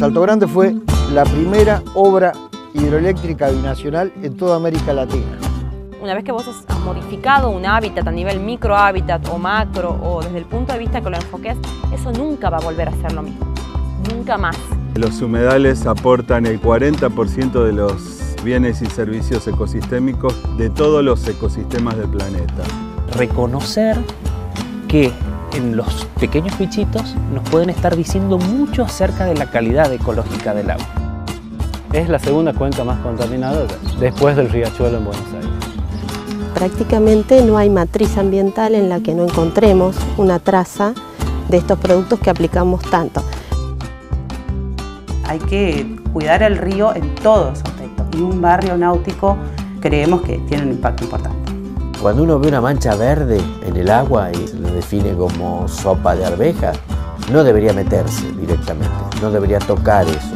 Salto Grande fue la primera obra hidroeléctrica binacional en toda América Latina. Una vez que vos has modificado un hábitat a nivel micro hábitat o macro o desde el punto de vista que lo enfoques, eso nunca va a volver a ser lo mismo. Nunca más. Los humedales aportan el 40% de los bienes y servicios ecosistémicos de todos los ecosistemas del planeta. Reconocer que en los pequeños bichitos nos pueden estar diciendo mucho acerca de la calidad ecológica del agua. Es la segunda cuenca más contaminada después del riachuelo en Buenos Aires. Prácticamente no hay matriz ambiental en la que no encontremos una traza de estos productos que aplicamos tanto. Hay que cuidar el río en todos los aspectos y un barrio náutico creemos que tiene un impacto importante. Cuando uno ve una mancha verde en el agua y lo define como sopa de arveja, no debería meterse directamente, no debería tocar eso.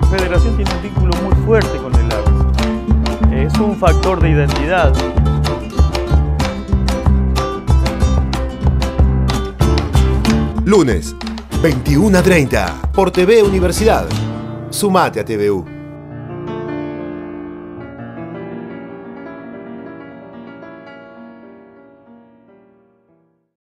La federación tiene un vínculo muy fuerte con el agua. Es un factor de identidad. Lunes, 21 a 30, por TV Universidad. Sumate a TVU.